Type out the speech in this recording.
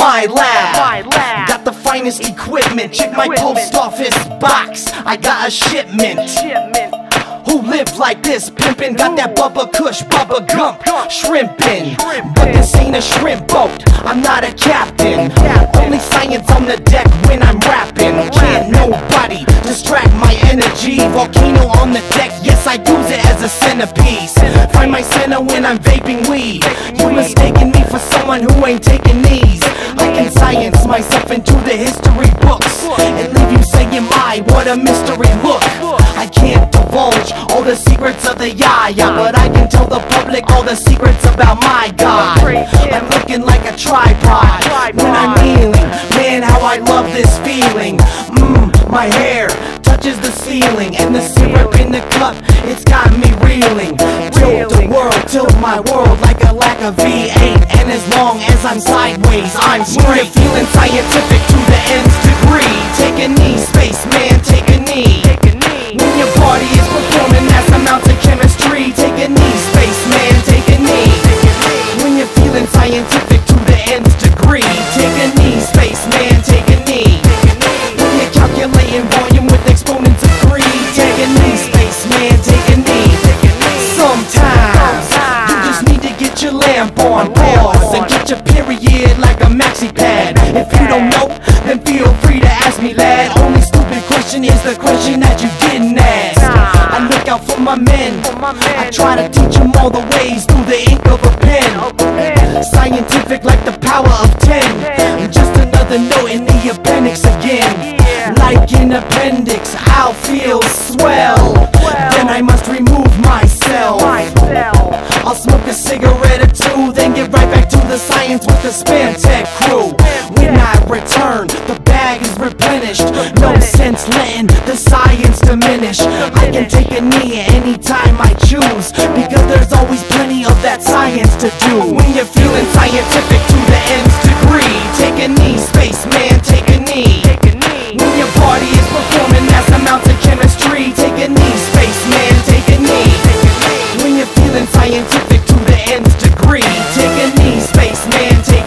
my lab. My lab. Got the finest equipment. Check my post office box. I got a shipment. Shipment. Who live like this, pimpin'? Got that Bubba Kush, Bubba Gump, shrimpin'. But this ain't a shrimp boat, I'm not a captain. Captain. Only science on the deck when I'm rapping. My energy. Volcano on the deck, yes, I use it as a centerpiece. Find my center when I'm vaping weed. You mistaken me for someone who ain't taking these. I can science myself into the history books and leave you saying, my, what a mystery look. I can't divulge all the secrets of the Yaya, but I can tell the public all the secrets about my God. I'm looking like a tripod when I'm kneeling. Man, how I love this feeling. Mmm, my hair touches the ceiling, and the syrup in the cup, it's got me reeling. Tilt the world, tilt my world like a lack of V8. And as long as I'm sideways, I'm straight. Feeling scientific to the nth degree. Take a knee, spaceman, take a knee. Take a knee. And period like a maxi pad. If you don't know, then feel free to ask me, lad. Only stupid question is the question that you didn't ask. I look out for my men. I try to teach them all the ways through the ink of a pen. Scientific like the power of ten. Ten. Just another note in the appendix again. Like an appendix, I'll feel. Swell. Then I must remove science with the SpamTec crew. When I return, the bag is replenished. No sense letting the science diminish. I can take a knee anytime I choose, because there's always plenty of that science to do. When you're feeling scientific man's degree. Take a knee, spaceman. Take